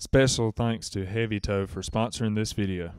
Special thanks to Heavy Toe for sponsoring this video.